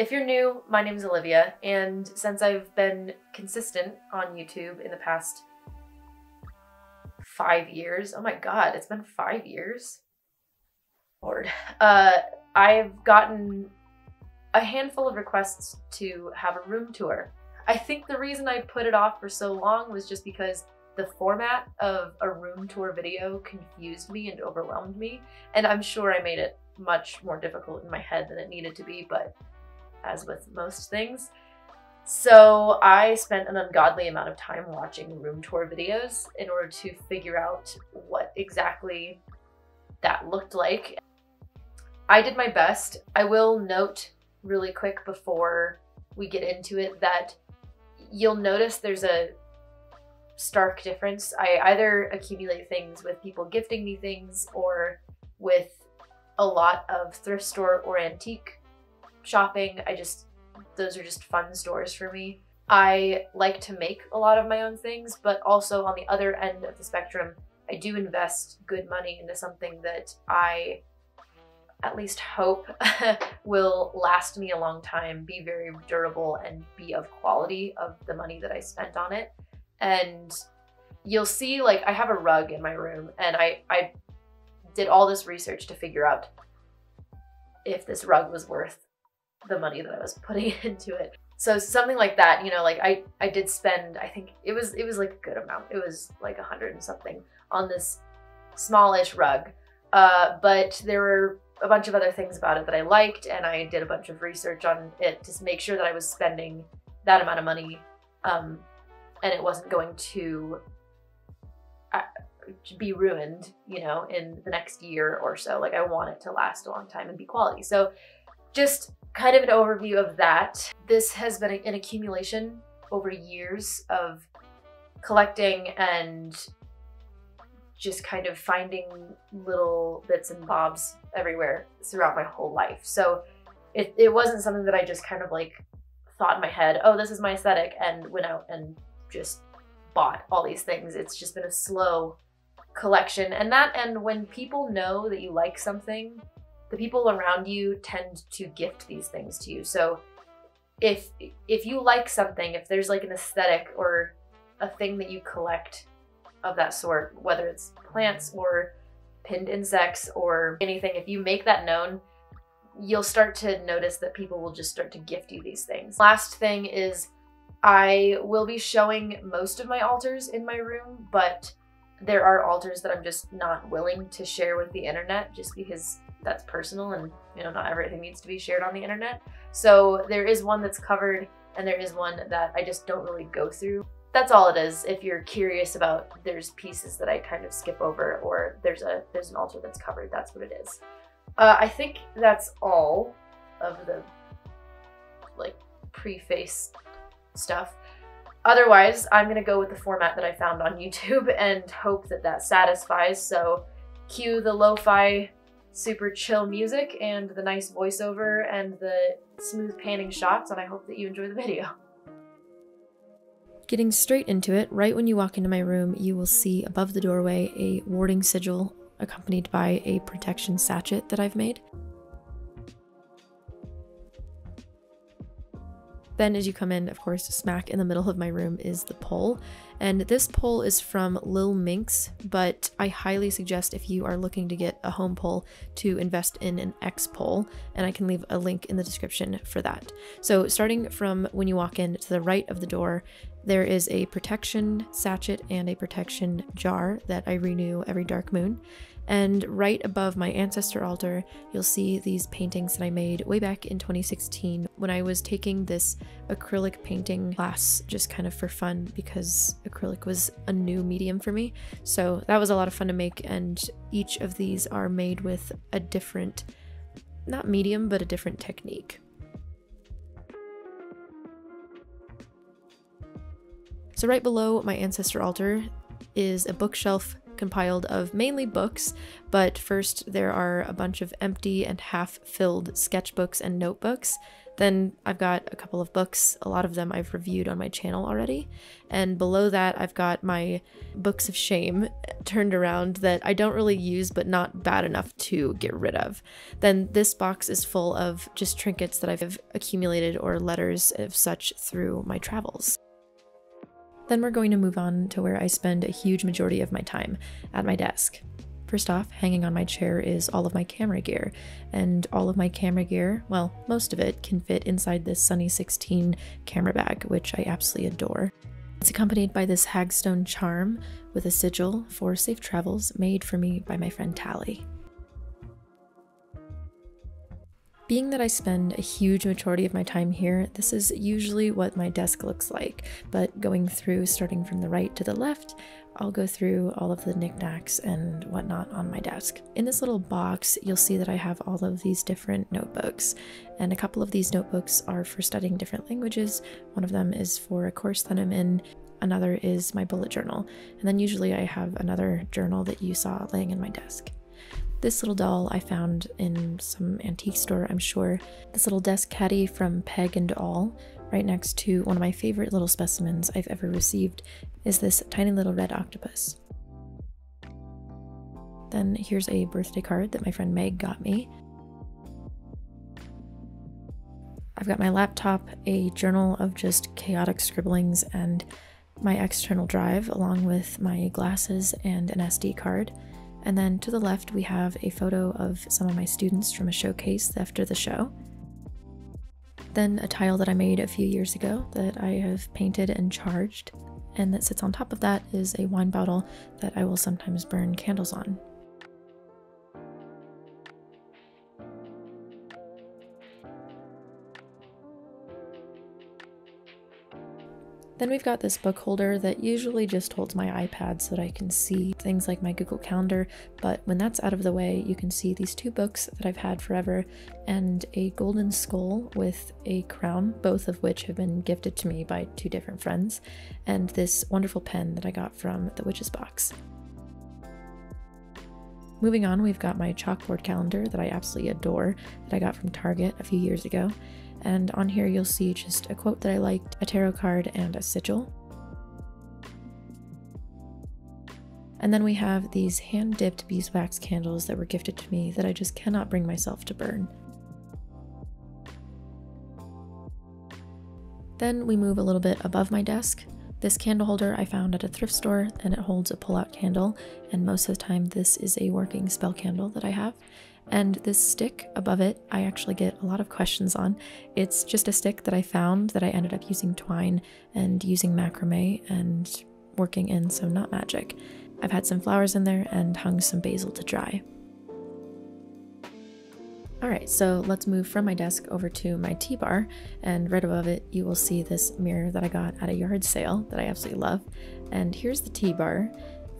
If you're new, my name is Olivia, and since I've been consistent on YouTube in the past five years, oh my god, it's been five years. Lord. Uh, I've gotten a handful of requests to have a room tour. I think the reason I put it off for so long was just because the format of a room tour video confused me and overwhelmed me, and I'm sure I made it much more difficult in my head than it needed to be, but as with most things. So I spent an ungodly amount of time watching room tour videos in order to figure out what exactly that looked like. I did my best. I will note really quick before we get into it that you'll notice there's a stark difference. I either accumulate things with people gifting me things or with a lot of thrift store or antique shopping. I just, those are just fun stores for me. I like to make a lot of my own things, but also on the other end of the spectrum, I do invest good money into something that I at least hope will last me a long time, be very durable, and be of quality of the money that I spent on it. And you'll see, like, I have a rug in my room, and I, I did all this research to figure out if this rug was worth the money that I was putting into it. So something like that, you know, like I, I did spend, I think it was, it was like a good amount. It was like a hundred and something on this smallish rug. Uh, but there were a bunch of other things about it that I liked and I did a bunch of research on it to make sure that I was spending that amount of money um, and it wasn't going to uh, be ruined, you know, in the next year or so. Like I want it to last a long time and be quality. So just kind of an overview of that. This has been an accumulation over years of collecting and just kind of finding little bits and bobs everywhere throughout my whole life. So it, it wasn't something that I just kind of like thought in my head, oh, this is my aesthetic, and went out and just bought all these things. It's just been a slow collection. And that, and when people know that you like something, the people around you tend to gift these things to you. So if if you like something, if there's like an aesthetic or a thing that you collect of that sort, whether it's plants or pinned insects or anything, if you make that known, you'll start to notice that people will just start to gift you these things. Last thing is I will be showing most of my altars in my room, but there are altars that I'm just not willing to share with the internet just because that's personal and you know not everything needs to be shared on the internet. So there is one that's covered and there is one that I just don't really go through. That's all it is. If you're curious about there's pieces that I kind of skip over or there's a there's an altar that's covered, that's what it is. Uh, I think that's all of the like preface stuff. Otherwise, I'm gonna go with the format that I found on YouTube and hope that that satisfies. So cue the lo-fi super chill music and the nice voiceover and the smooth panning shots, and I hope that you enjoy the video. Getting straight into it, right when you walk into my room, you will see above the doorway a warding sigil accompanied by a protection sachet that I've made. Then as you come in, of course, smack in the middle of my room is the pole. And this pole is from Lil Mynx, but I highly suggest if you are looking to get a home pole to invest in an X pole, and I can leave a link in the description for that. So starting from when you walk in to the right of the door, there is a protection sachet and a protection jar that I renew every dark moon. And right above my ancestor altar, you'll see these paintings that I made way back in 2016 when I was taking this acrylic painting class just kind of for fun because acrylic was a new medium for me. So that was a lot of fun to make, and each of these are made with a different, not medium, but a different technique. So right below my ancestor altar is a bookshelf compiled of mainly books, but first there are a bunch of empty and half filled sketchbooks and notebooks. Then I've got a couple of books, a lot of them I've reviewed on my channel already. And below that, I've got my books of shame turned around that I don't really use, but not bad enough to get rid of. Then this box is full of just trinkets that I've accumulated or letters of such through my travels. Then we're going to move on to where I spend a huge majority of my time at my desk. First off, hanging on my chair is all of my camera gear, and all of my camera gear, well, most of it, can fit inside this Sunny 16 camera bag, which I absolutely adore. It's accompanied by this hagstone charm with a sigil for safe travels made for me by my friend Tally. Being that I spend a huge majority of my time here, this is usually what my desk looks like, but going through starting from the right to the left, I'll go through all of the knickknacks and whatnot on my desk. In this little box, you'll see that I have all of these different notebooks, and a couple of these notebooks are for studying different languages. One of them is for a course that I'm in, another is my bullet journal, and then usually I have another journal that you saw laying in my desk. This little doll I found in some antique store, I'm sure. This little desk caddy from Peg and Awl right next to one of my favorite little specimens I've ever received is this tiny little red octopus. Then here's a birthday card that my friend Meg got me. I've got my laptop, a journal of just chaotic scribblings, and my external drive, along with my glasses and an SD card. And then to the left, we have a photo of some of my students from a showcase after the show. Then a tile that I made a few years ago that I have painted and charged, and that sits on top of that is a wine bottle that I will sometimes burn candles on. Then we've got this book holder that usually just holds my iPad so that I can see things like my Google Calendar, but when that's out of the way, you can see these two books that I've had forever and a golden skull with a crown, both of which have been gifted to me by two different friends, and this wonderful pen that I got from the Witch's Box. Moving on, we've got my chalkboard calendar that I absolutely adore that I got from Target a few years ago. And on here, you'll see just a quote that I liked, a tarot card, and a sigil. And then we have these hand dipped beeswax candles that were gifted to me that I just cannot bring myself to burn. Then we move a little bit above my desk. This candle holder I found at a thrift store and it holds a pull out candle, and most of the time, this is a working spell candle that I have. And this stick above it, I actually get a lot of questions on. It's just a stick that I found that I ended up using twine and using macrame and working in some knot magic. I've had some flowers in there and hung some basil to dry. Alright, so let's move from my desk over to my tea bar, and right above it you will see this mirror that I got at a yard sale that I absolutely love. And here's the tea bar.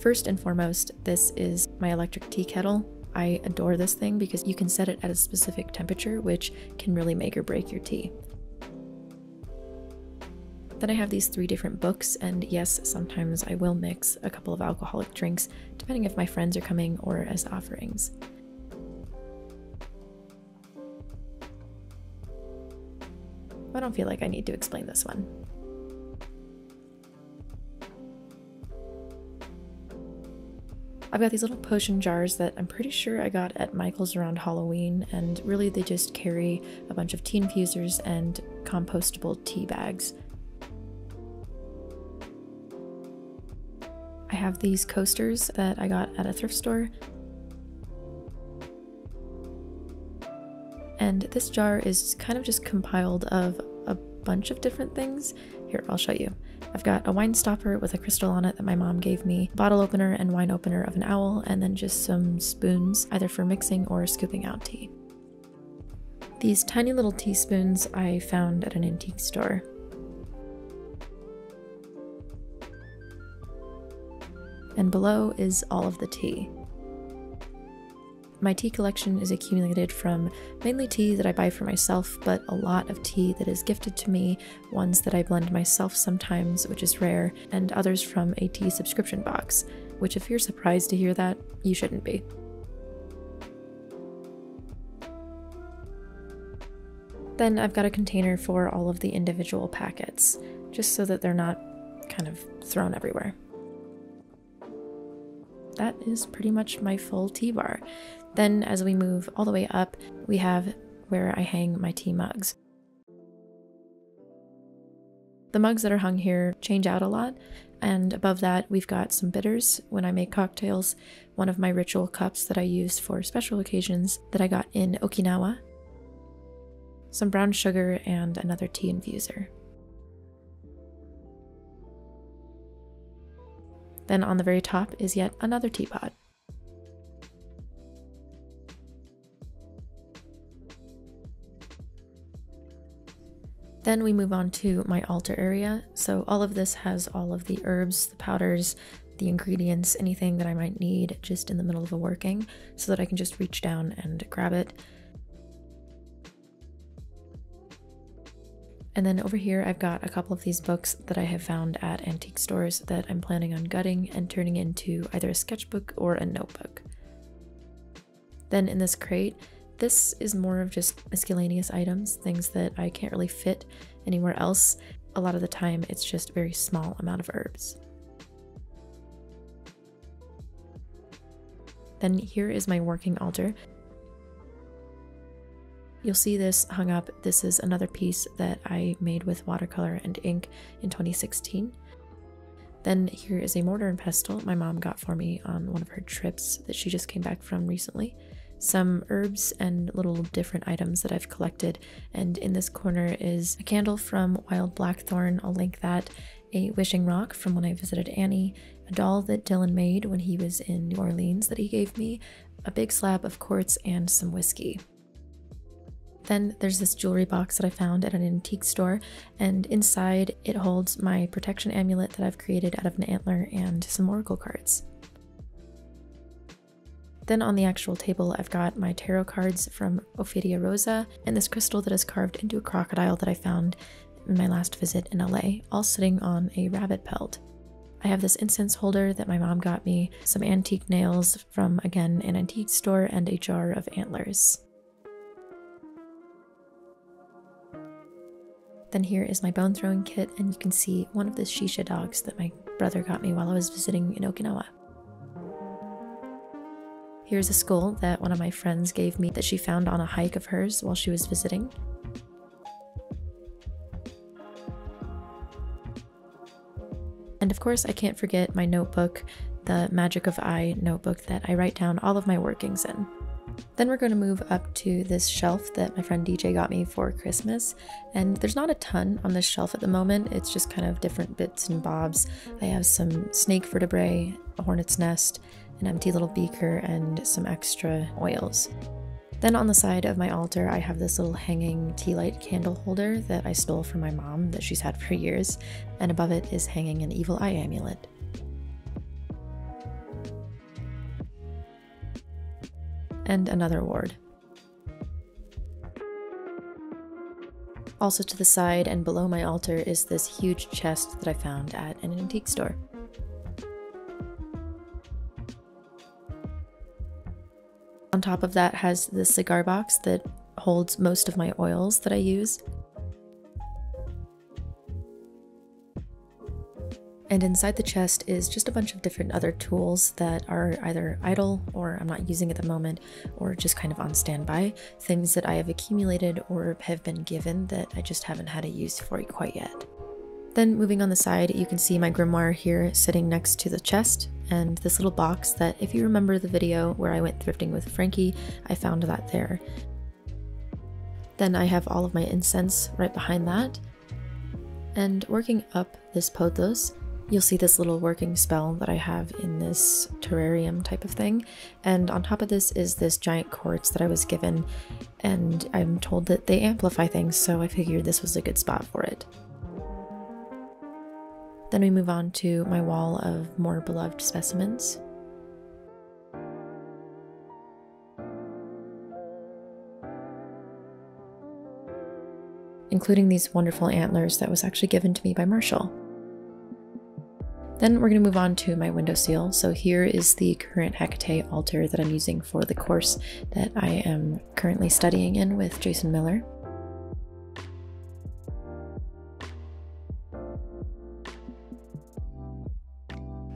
First and foremost, this is my electric tea kettle. I adore this thing because you can set it at a specific temperature, which can really make or break your tea. Then I have these three different books, and yes, sometimes I will mix a couple of alcoholic drinks, depending if my friends are coming or as offerings. I don't feel like I need to explain this one. I've got these little potion jars that I'm pretty sure I got at Michael's around Halloween, and really they just carry a bunch of tea infusers and compostable tea bags. I have these coasters that I got at a thrift store. And this jar is kind of just compiled of a bunch of different things. Here, I'll show you. I've got a wine stopper with a crystal on it that my mom gave me, bottle opener and wine opener of an owl, and then just some spoons, either for mixing or scooping out tea. These tiny little teaspoons I found at an antique store. And below is all of the tea. My tea collection is accumulated from mainly tea that I buy for myself, but a lot of tea that is gifted to me, ones that I blend myself sometimes, which is rare, and others from a tea subscription box. which, if you're surprised to hear that, you shouldn't be. Then I've got a container for all of the individual packets, just so that they're not kind of thrown everywhere. That is pretty much my full tea bar. Then, as we move all the way up, we have where I hang my tea mugs. The mugs that are hung here change out a lot, and above that, we've got some bitters when I make cocktails, one of my ritual cups that I use for special occasions that I got in Okinawa, some brown sugar, and another tea infuser. Then on the very top is yet another teapot. Then we move on to my altar area. So all of this has all of the herbs, the powders, the ingredients, anything that I might need just in the middle of a working so that I can just reach down and grab it. And then over here, I've got a couple of these books that I have found at antique stores that I'm planning on gutting and turning into either a sketchbook or a notebook. Then in this crate, this is more of just miscellaneous items, things that I can't really fit anywhere else. A lot of the time, it's just a very small amount of herbs. Then here is my working altar. You'll see this hung up. This is another piece that I made with watercolor and ink in 2016. Then here is a mortar and pestle my mom got for me on one of her trips that she just came back from recently some herbs and little different items that I've collected. And in this corner is a candle from Wild Blackthorn, I'll link that, a wishing rock from when I visited Annie, a doll that Dylan made when he was in New Orleans that he gave me, a big slab of quartz, and some whiskey. Then there's this jewelry box that I found at an antique store, and inside it holds my protection amulet that I've created out of an antler and some oracle cards. Then on the actual table, I've got my tarot cards from Ophidia Rosa and this crystal that is carved into a crocodile that I found in my last visit in LA, all sitting on a rabbit pelt. I have this incense holder that my mom got me, some antique nails from, again, an antique store, and a jar of antlers. Then here is my bone throwing kit, and you can see one of the shisa dogs that my brother got me while I was visiting in Okinawa. Here's a skull that one of my friends gave me that she found on a hike of hers while she was visiting. And of course, I can't forget my notebook, the Magic of I notebook that I write down all of my workings in. Then we're going to move up to this shelf that my friend DJ got me for Christmas. And there's not a ton on this shelf at the moment, it's just kind of different bits and bobs. I have some snake vertebrae, a hornet's nest, an empty little beaker, and some extra oils. Then on the side of my altar, I have this little hanging tea light candle holder that I stole from my mom that she's had for years, and above it is hanging an evil eye amulet. And another ward. Also to the side and below my altar is this huge chest that I found at an antique store. On top of that has the cigar box that holds most of my oils that I use. And inside the chest is just a bunch of different other tools that are either idle or I'm not using at the moment or just kind of on standby. Things that I have accumulated or have been given that I just haven't had a use for quite yet. Then moving on the side, you can see my grimoire here sitting next to the chest and this little box that if you remember the video where I went thrifting with Frankie, I found that there. Then I have all of my incense right behind that. And working up this pothos, you'll see this little working spell that I have in this terrarium type of thing. And on top of this is this giant quartz that I was given, and I'm told that they amplify things, so I figured this was a good spot for it. Then we move on to my wall of more beloved specimens. Including these wonderful antlers that was actually given to me by Marshall. Then we're going to move on to my windowsill. So here is the current Hecate altar that I'm using for the course that I am currently studying in with Jason Miller.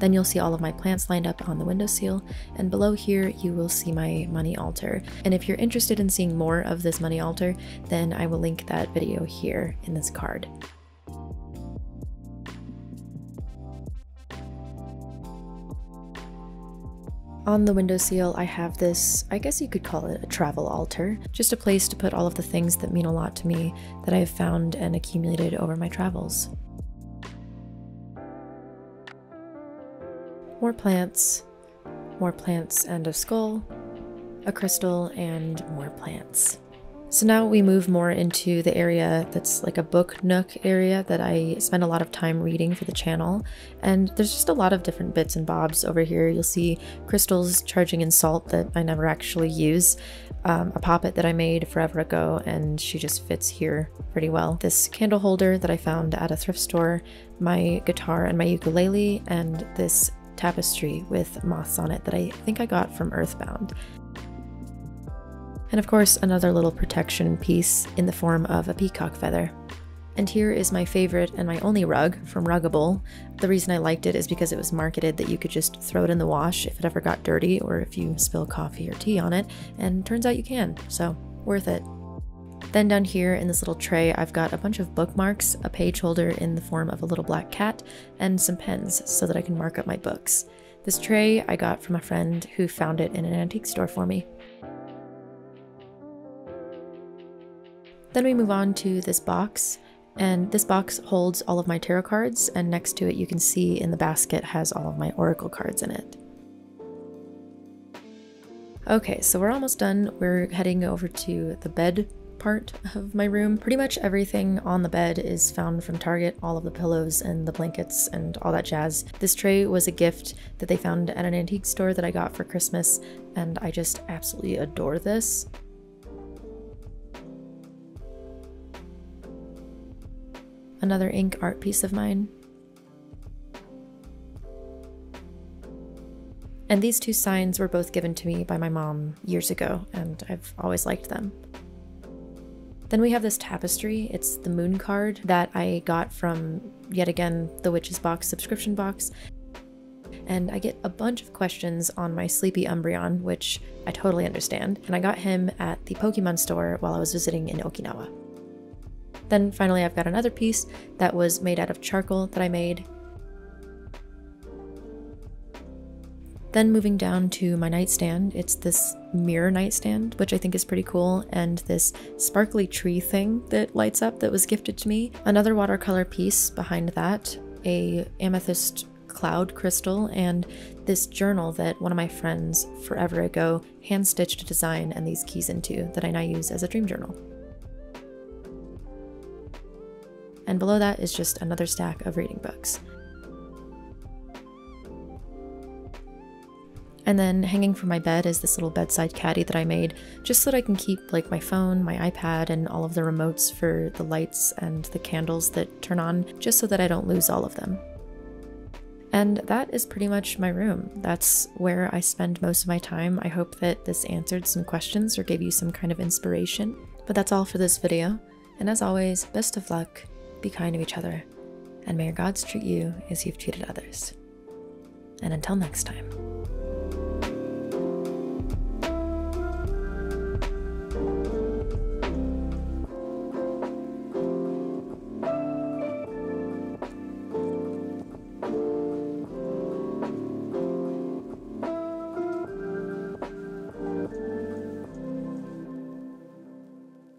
Then you'll see all of my plants lined up on the windowsill, and below here you will see my money altar. And if you're interested in seeing more of this money altar, then I will link that video here in this card. On the windowsill, I have this, I guess you could call it a travel altar, just a place to put all of the things that mean a lot to me that I have found and accumulated over my travels. More plants, more plants and a skull, a crystal, and more plants. So now we move more into the area that's like a book nook area that I spend a lot of time reading for the channel. And there's just a lot of different bits and bobs over here. You'll see crystals charging in salt that I never actually use, um, a poppet that I made forever ago, and she just fits here pretty well. This candle holder that I found at a thrift store, my guitar and my ukulele, and this tapestry with moths on it that I think I got from Earthbound. And of course, another little protection piece in the form of a peacock feather. And here is my favorite and my only rug from Ruggable. The reason I liked it is because it was marketed that you could just throw it in the wash if it ever got dirty or if you spill coffee or tea on it, and turns out you can, so worth it. Then down here in this little tray, I've got a bunch of bookmarks, a page holder in the form of a little black cat, and some pens so that I can mark up my books. This tray I got from a friend who found it in an antique store for me. Then we move on to this box, and this box holds all of my tarot cards, and next to it you can see in the basket has all of my oracle cards in it. Okay, so we're almost done. We're heading over to the bed part of my room. Pretty much everything on the bed is found from Target, all of the pillows and the blankets and all that jazz. This tray was a gift that they found at an antique store that I got for Christmas, and I just absolutely adore this. Another ink art piece of mine. And these two signs were both given to me by my mom years ago, and I've always liked them. Then we have this tapestry. It's the moon card that I got from, yet again, the Witch's Box subscription box. And I get a bunch of questions on my sleepy Umbreon, which I totally understand. And I got him at the Pokemon store while I was visiting in Okinawa. Then finally, I've got another piece that was made out of charcoal that I made Then moving down to my nightstand, it's this mirror nightstand, which I think is pretty cool, and this sparkly tree thing that lights up that was gifted to me. Another watercolor piece behind that, a amethyst cloud crystal, and this journal that one of my friends forever ago hand stitched a design and these keys into that I now use as a dream journal. And below that is just another stack of reading books. And then hanging from my bed is this little bedside caddy that I made just so that I can keep like my phone, my iPad, and all of the remotes for the lights and the candles that turn on, just so that I don't lose all of them. And that is pretty much my room. That's where I spend most of my time. I hope that this answered some questions or gave you some kind of inspiration. But that's all for this video. And as always, best of luck, be kind to each other, and may your gods treat you as you've treated others. And until next time.